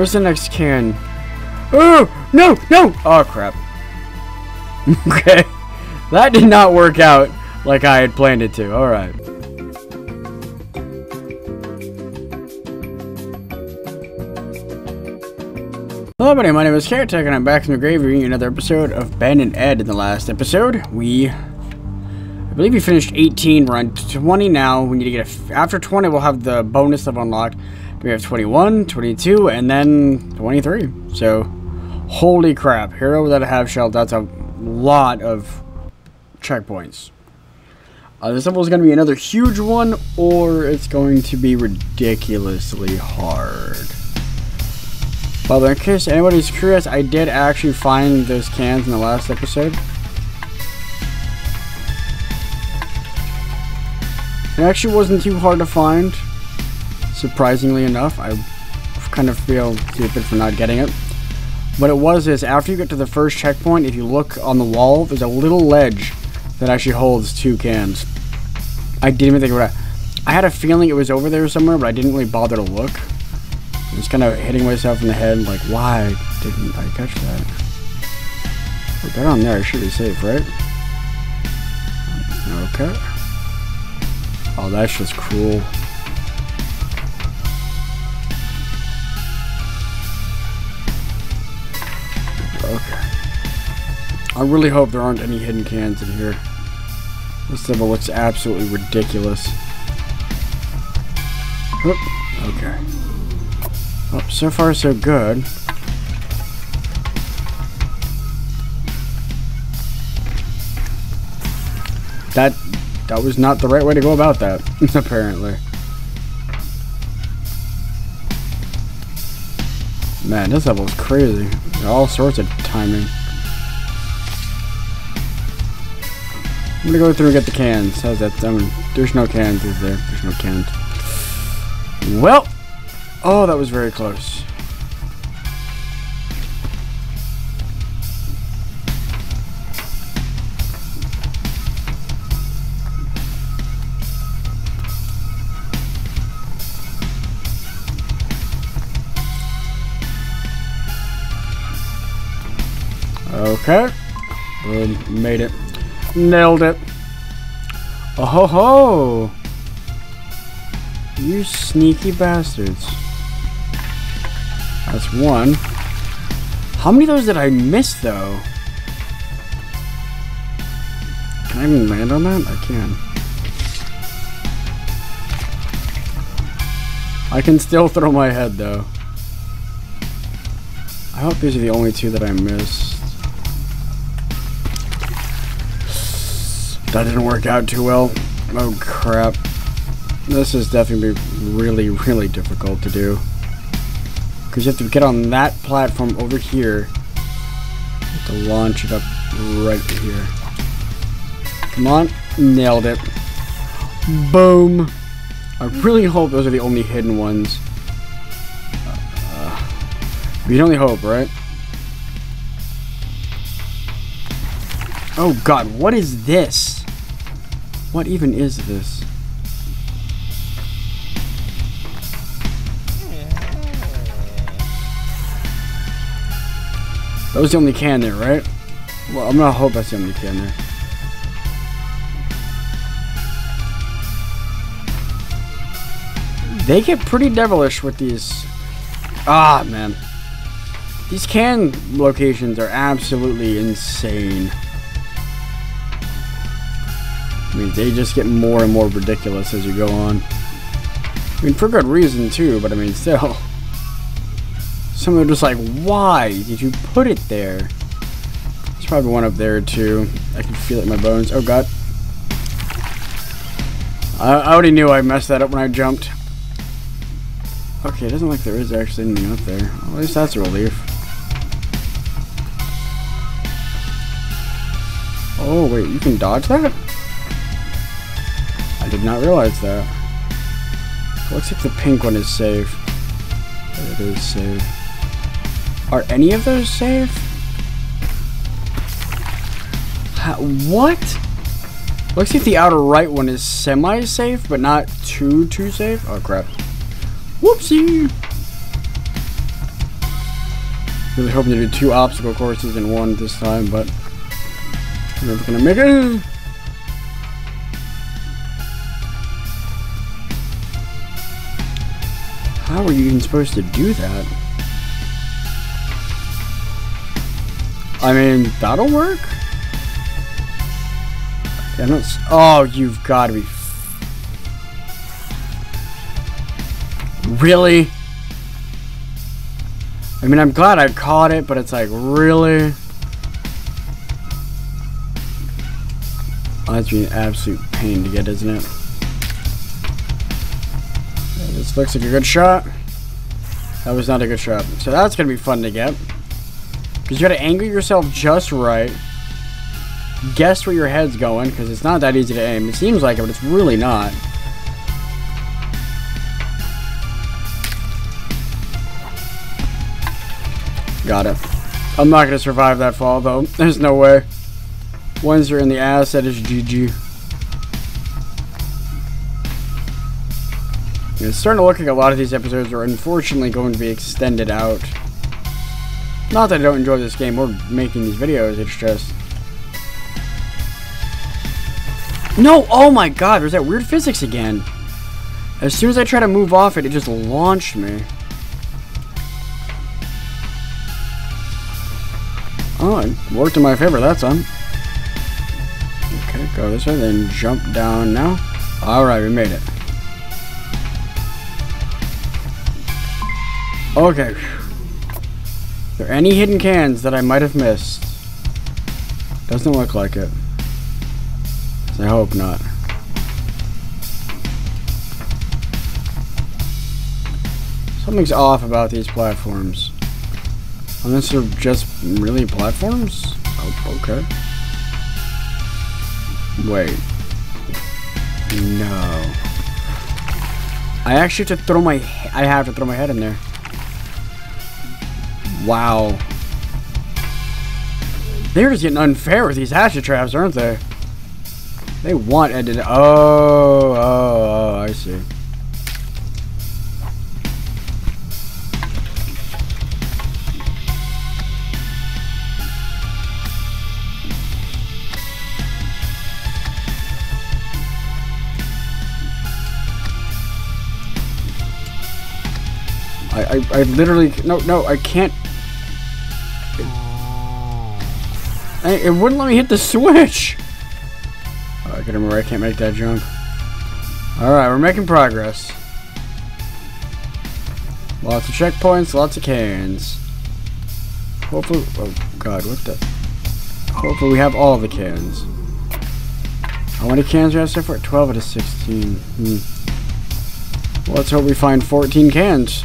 Where's the next can? Oh, no, no! Oh, crap. okay. That did not work out like I had planned it to. Alright. Hello everybody, my name is Caretaker and I'm back from the grave reading another episode of Ben and Ed. In the last episode, we... Believe we finished 18, we're on 20 now. We need to get a... After 20, we'll have the bonus of unlocked. We have 21, 22, and then 23. So, holy crap. Hero without a half shell, that's a lot of checkpoints. Uh, this level is going to be another huge one, or it's going to be ridiculously hard. Well, in case anybody's curious, I did actually find those cans in the last episode. It actually wasn't too hard to find, surprisingly enough. I kind of feel stupid for not getting it. What it was is, after you get to the first checkpoint, if you look on the wall, there's a little ledge that actually holds two cans. I didn't even think about it. I had a feeling it was over there somewhere, but I didn't really bother to look. I was kind of hitting myself in the head, like, why didn't I catch that? Got on there, I should be safe, right? Okay. Oh, that's just cruel. Okay. I really hope there aren't any hidden cans in here. This level looks absolutely ridiculous. Oop, okay. Well, so far so good. That that was not the right way to go about that, apparently. Man, this level is crazy. All sorts of timing. I'm gonna go through and get the cans. How's that? I mean, there's no cans, is there? There's no cans. Well, oh, that was very close. Okay. Boom. Made it. Nailed it. Oh ho ho! You sneaky bastards. That's one. How many of those did I miss though? Can I even land on that? I can. I can still throw my head though. I hope these are the only two that I missed. That didn't work out too well. Oh crap. This is definitely really, really difficult to do. Because you have to get on that platform over here. to launch it up right here. Come on. Nailed it. Boom. I really hope those are the only hidden ones. Uh, we can only hope, right? Oh god, what is this? What even is this? That was the only can there, right? Well, I'm gonna hope that's the only can there. They get pretty devilish with these. Ah, man. These can locations are absolutely insane. I mean, they just get more and more ridiculous as you go on. I mean, for good reason, too, but I mean, still. Some are just like, why did you put it there? There's probably one up there, too. I can feel it in my bones. Oh, God. I, I already knew I messed that up when I jumped. Okay, it doesn't look like there is actually anything up there. At least that's a relief. Oh, wait, you can dodge that? Did not realize that. Looks like the pink one is safe. It is safe. Are any of those safe? How, what? Looks like the outer right one is semi-safe, but not too, too safe. Oh, crap. Whoopsie! Really hoping to do two obstacle courses in one this time, but I'm never gonna make it. How are you even supposed to do that? I mean, that'll work. I don't. Oh, you've got to be. Really? I mean, I'm glad I caught it, but it's like, really? That's being an absolute pain to get, isn't it? This looks like a good shot. That was not a good shot. So that's going to be fun to get. Because you got to angle yourself just right. Guess where your head's going, because it's not that easy to aim. It seems like it, but it's really not. Got it. I'm not going to survive that fall, though. There's no way. Once you're in the ass, that is GG. It's starting to look like a lot of these episodes are unfortunately going to be extended out. Not that I don't enjoy this game or making these videos, it's just... No! Oh my god, there's that weird physics again! As soon as I try to move off it, it just launched me. Oh, it worked in my favor that time. Okay, go this way, then jump down now. Alright, we made it. Okay. Are there any hidden cans that I might have missed? Doesn't look like it. I hope not. Something's off about these platforms. Unless they're just really platforms? Oh, okay. Wait. No. I actually have to throw my... I have to throw my head in there. Wow. They're just getting unfair with these hatchet traps, aren't they? They want Ed to... Oh, oh, oh, I see. I, I, I literally... No, no, I can't... It, it wouldn't let me hit the switch! Oh, I gotta remember I can't make that jump. Alright, we're making progress. Lots of checkpoints, lots of cans. Hopefully... Oh, God, what the... Hopefully we have all the cans. How many cans do we have so far? 12 out of 16. Hmm. Well, let's hope we find 14 cans.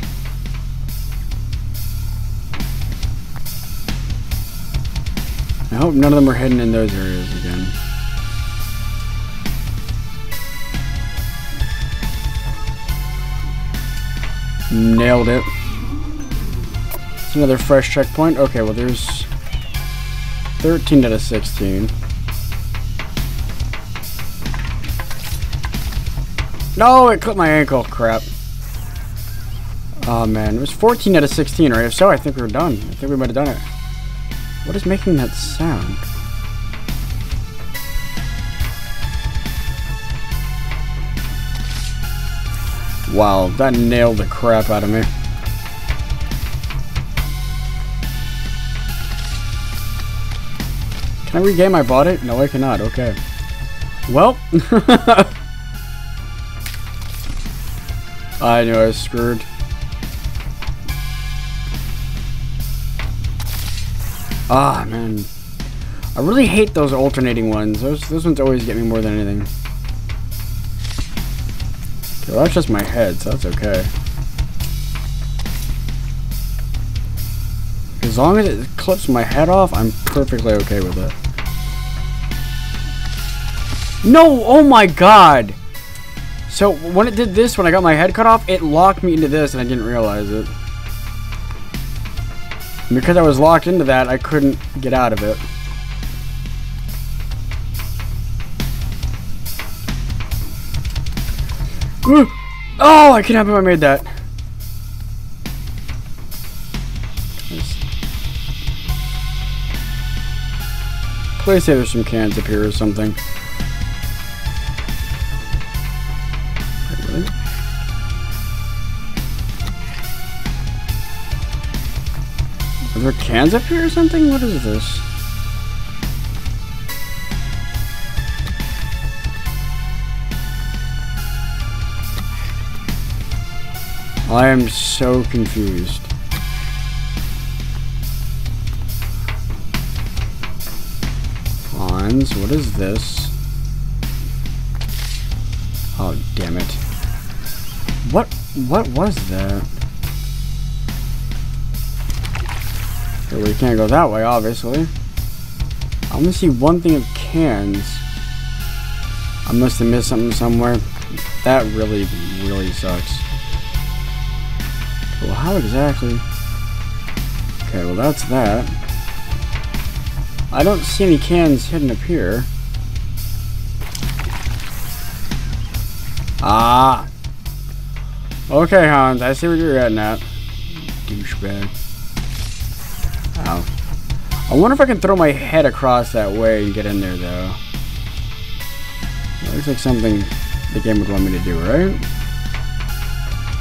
I hope none of them are hidden in those areas again. Nailed it. It's another fresh checkpoint. Okay, well there's 13 out of 16. No, it clipped my ankle. Crap. Oh man, it was 14 out of 16, right? If so, I think we are done. I think we might have done it. What is making that sound? Wow, that nailed the crap out of me. Can I regain my body? No, I cannot. Okay. Well. I knew I was screwed. Ah, man. I really hate those alternating ones. Those, those ones always get me more than anything. Okay, well, that's just my head, so that's okay. As long as it clips my head off, I'm perfectly okay with it. No! Oh my god! So, when it did this, when I got my head cut off, it locked me into this and I didn't realize it. And because I was locked into that, I couldn't get out of it. Oh, I can't believe I made that. Please say there's some cans up here or something. There cans up here or something? What is this? I am so confused. Hans, what is this? Oh, damn it. What, what was that? Okay, we can't go that way, obviously. I only see one thing of cans. I must have missed something somewhere. That really, really sucks. Well, how exactly? Okay, well that's that. I don't see any cans hidden up here. Ah! Okay, Hans, I see what you're getting at. Douchebag. Ow. I wonder if I can throw my head across that way and get in there, though. Looks like something the game would want me to do, right?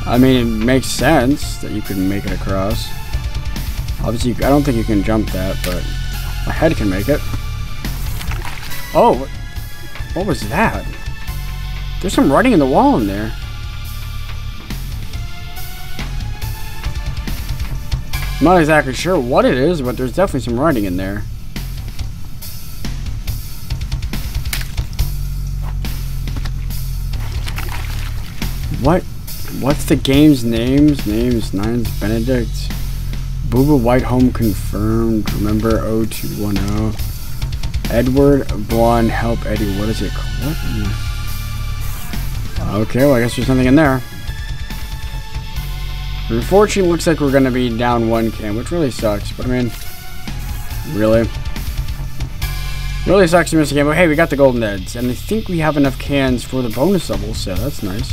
I mean, it makes sense that you can make it across. Obviously, I don't think you can jump that, but my head can make it. Oh, what was that? There's some writing in the wall in there. I'm not exactly sure what it is, but there's definitely some writing in there. What What's the game's names? Names Nines Benedict. Booba White Home confirmed. Remember 0210. Edward Blonde Help Eddie. What is it? What? Hmm. Okay, well I guess there's nothing in there. Unfortunately, looks like we're gonna be down one can, which really sucks. But I mean, really, really sucks to miss a game. But hey, we got the golden heads, and I think we have enough cans for the bonus levels, so that's nice.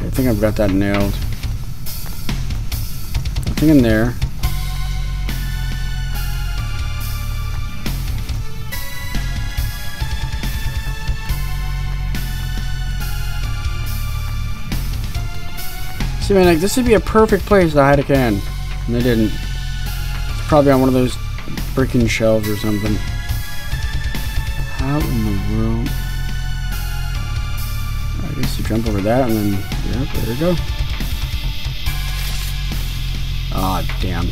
I think I've got that nailed. Nothing in there. See, man, like, this would be a perfect place to hide a can. And they didn't. It's probably on one of those freaking shelves or something. How in the world? I guess you jump over that and then, yep, there we go. Ah, oh, damn.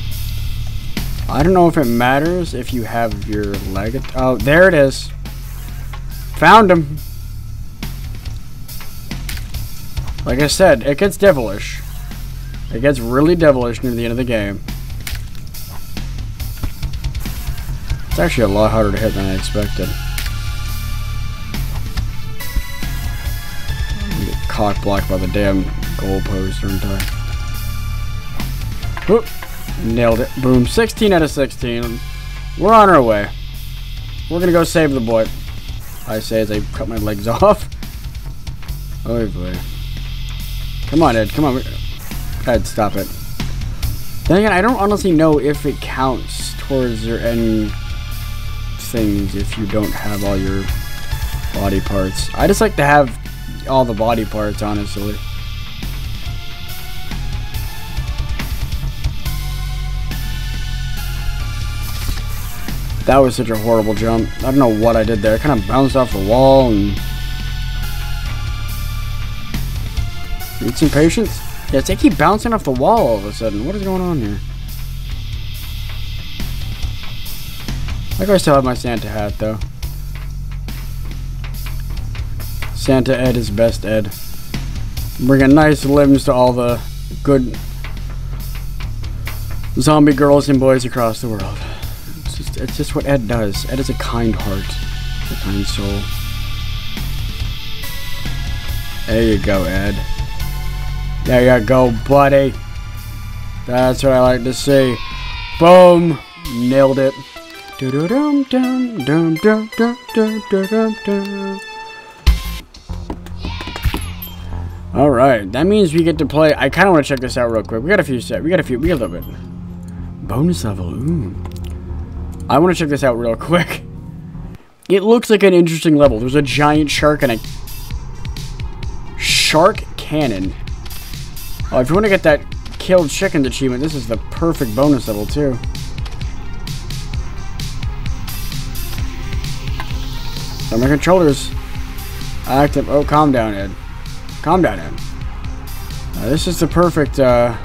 I don't know if it matters if you have your leg. Oh, there it is. Found him. Like I said, it gets devilish. It gets really devilish near the end of the game. It's actually a lot harder to hit than I expected. Get cock blocked by the damn goalpost, aren't I? Whoop. Nailed it. Boom. 16 out of 16. We're on our way. We're gonna go save the boy. I say as I cut my legs off. Oh boy. Come on, Ed. Come on. Ed, stop it. Then again, I don't honestly know if it counts towards your end things if you don't have all your body parts. I just like to have all the body parts, honestly. That was such a horrible jump. I don't know what I did there. I kind of bounced off the wall and... Need some patience? Yes, they keep bouncing off the wall all of a sudden. What is going on here? I I still have my Santa hat, though. Santa Ed is best Ed. Bringing nice limbs to all the good zombie girls and boys across the world. It's just, it's just what Ed does. Ed is a kind heart. A kind soul. There you go, Ed. There you go, buddy. That's what I like to see. Boom! Nailed it. Alright, that means we get to play. I kind of want to check this out real quick. We got a few set. We got a few. We got a little bit. Bonus level. Ooh. I want to check this out real quick. It looks like an interesting level. There's a giant shark and a shark cannon. Oh, if you want to get that killed chickens achievement, this is the perfect bonus level too. So my controller's active. Oh, calm down, Ed. Calm down, Ed. Uh, this is the perfect uh,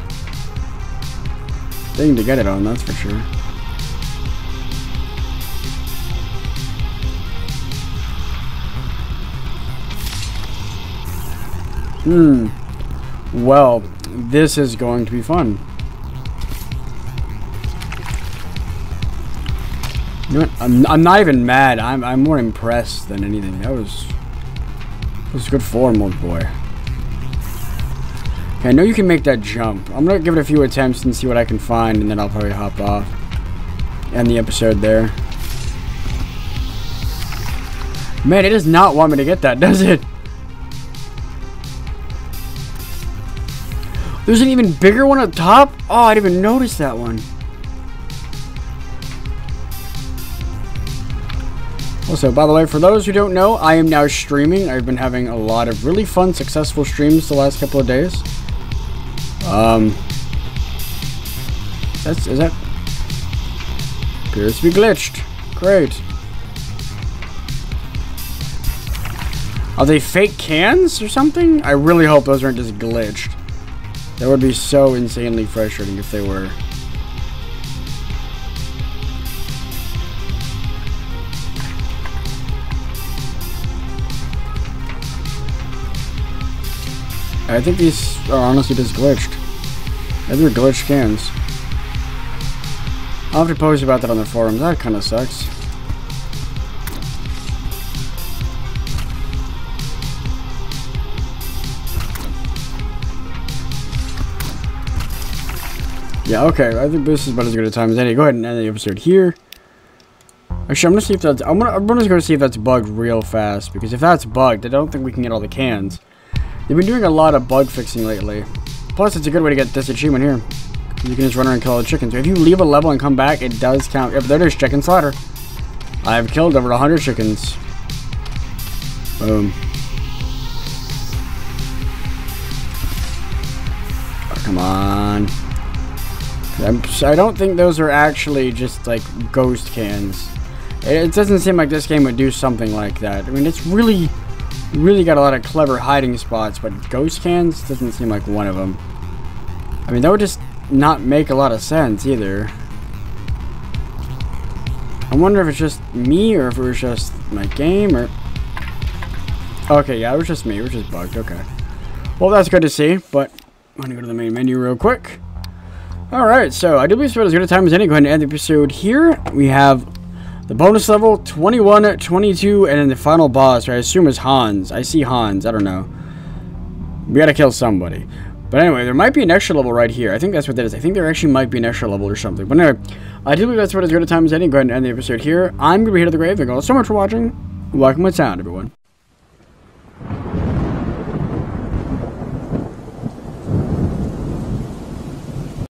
thing to get it on, that's for sure. Hmm. Well, this is going to be fun. You know? I'm, I'm not even mad. I'm, I'm more impressed than anything. That was... That was good form, old boy. Okay, I know you can make that jump. I'm gonna give it a few attempts and see what I can find, and then I'll probably hop off. End the episode there. Man, it does not want me to get that, does it? There's an even bigger one up top? Oh, I didn't even notice that one. Also, by the way, for those who don't know, I am now streaming. I've been having a lot of really fun, successful streams the last couple of days. Um, that's, is that, appears to be glitched. Great. Are they fake cans or something? I really hope those aren't just glitched. That would be so insanely frustrating if they were. I think these are honestly just glitched. They're glitched cans. I'll have to post about that on the forums. That kind of sucks. Yeah, okay. I think this is about as good a time as any. Go ahead and end the episode here. Actually, I'm gonna see if that's. I'm gonna. I'm gonna go see if that's bugged real fast because if that's bugged, I don't think we can get all the cans. They've been doing a lot of bug fixing lately. Plus, it's a good way to get this achievement here. You can just run around and kill all the chickens. If you leave a level and come back, it does count. Yep, there it is, chicken slaughter. I've killed over 100 chickens. Boom. Oh, come on. I don't think those are actually just like ghost cans. It doesn't seem like this game would do something like that. I mean, it's really, really got a lot of clever hiding spots, but ghost cans doesn't seem like one of them. I mean, that would just not make a lot of sense either. I wonder if it's just me or if it was just my game or... Okay, yeah, it was just me. It was just bugged. Okay. Well, that's good to see, but I'm going to go to the main menu real quick. Alright, so I do believe it's as good a time as any. Go ahead and end the episode here. We have the bonus level, 21, 22, and then the final boss, I assume is Hans. I see Hans. I don't know. We gotta kill somebody. But anyway, there might be an extra level right here. I think that's what that is. I think there actually might be an extra level or something. But anyway, I do believe that's what as good a time as any. Go ahead and end the episode here. I'm to be here to the grave. Thank you all so much for watching. Welcome to town, everyone.